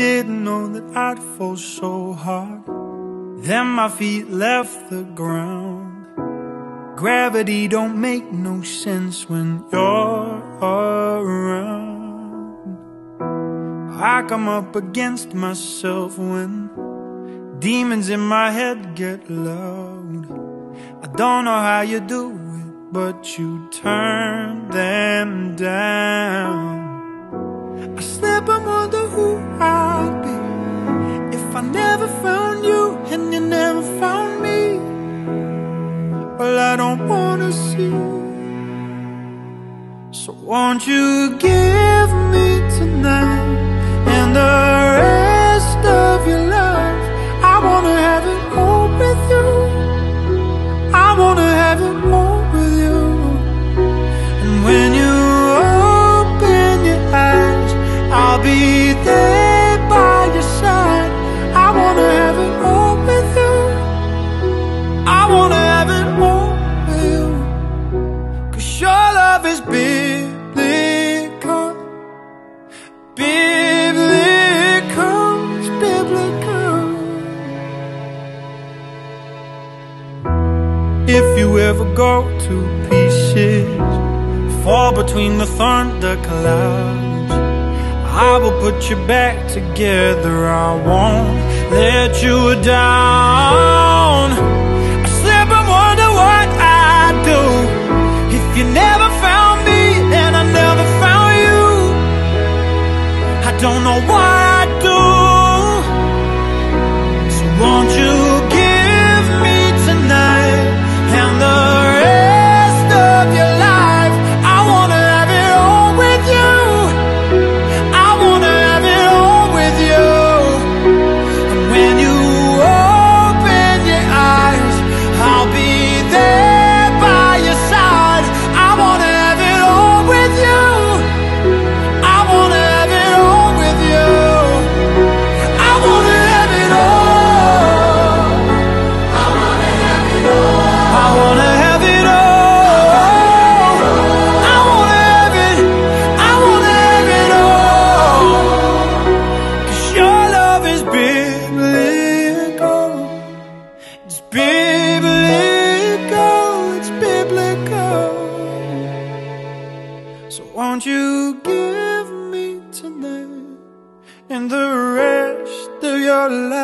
I'd fall so hard. Then my feet left the ground. Gravity don't make no sense when you're around. I come up against myself when Demons in my head get loud. I don't know how you do it But you turn them down. I slip and wonder who Well, I don't wanna see. So won't you give me love is biblical. Biblical, it's biblical. If you ever go to pieces Fall between the thunder clouds I will put you back together. I won't let you down biblical. It's biblical. It's biblical. So won't you give me tonight and the rest of your life?